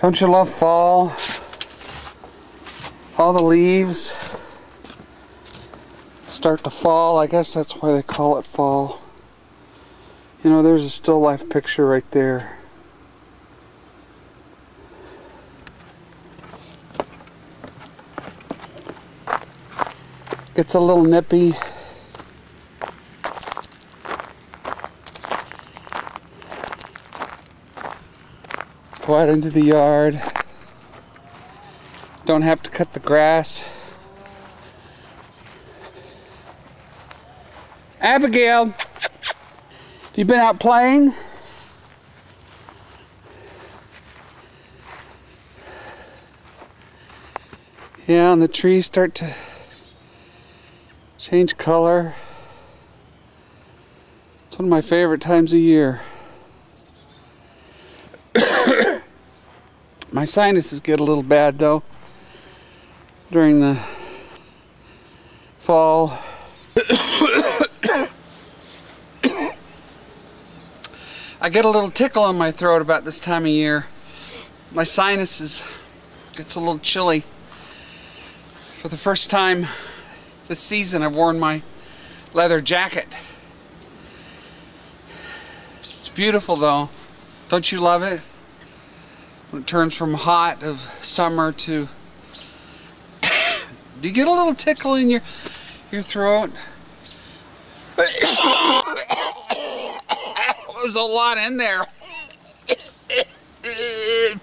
Don't you love fall? All the leaves start to fall. I guess that's why they call it fall. You know, there's a still life picture right there. It's a little nippy. Go out into the yard. Don't have to cut the grass. Abigail, have you been out playing? Yeah, and the trees start to change color. It's one of my favorite times of year. My sinuses get a little bad though during the fall. I get a little tickle in my throat about this time of year. My sinuses gets a little chilly. For the first time this season I've worn my leather jacket. It's beautiful though. Don't you love it? When it turns from hot of summer to... do you get a little tickle in your, your throat? There's a lot in there.